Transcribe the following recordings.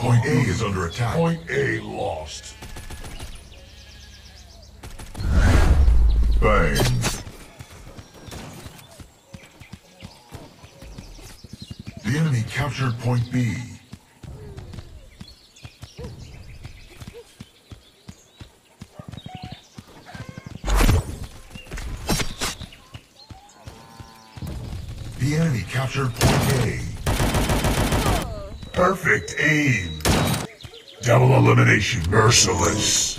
Point A is under attack. Point A lost. Bang. The enemy captured point B. The enemy captured point A. Perfect aim. Double elimination. Merciless.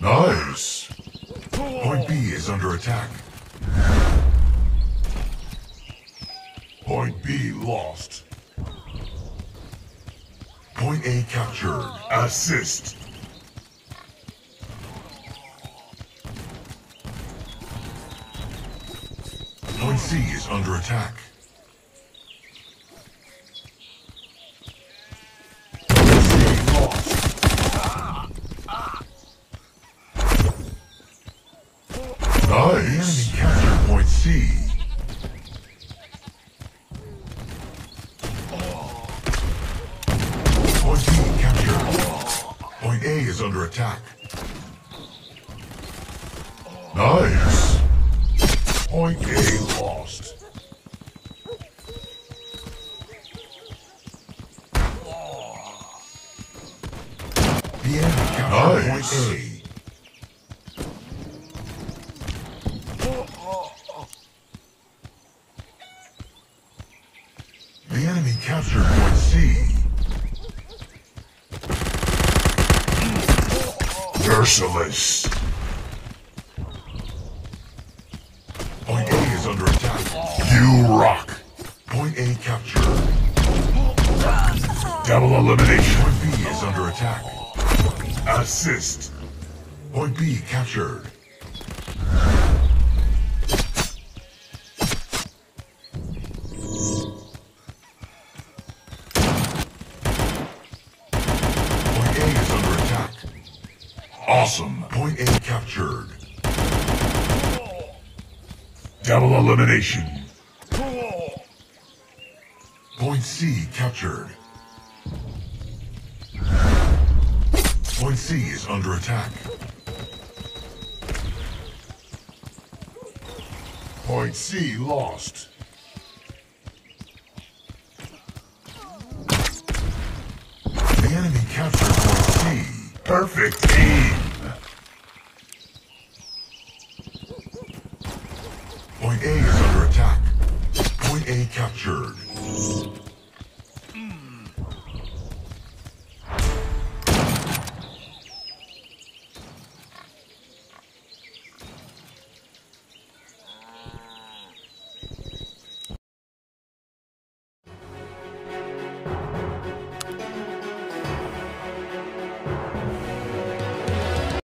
Nice. Point B is under attack. Point B lost. Point A captured. Assist. Point C is under attack. C Nice. point C. Point B captured. Point A is under attack. Nice. Point A lost. The enemy Nice. point. The enemy captured point C. Merciless. Point A is under attack. You rock. Point A captured. Double elimination. Point B is under attack. Assist. Point B captured. Point A is under attack. Awesome. Point A captured. Double elimination. Point C captured. Point C is under attack. Point C lost. The enemy captured point C. Perfect aim. Point A is under attack. Point A captured.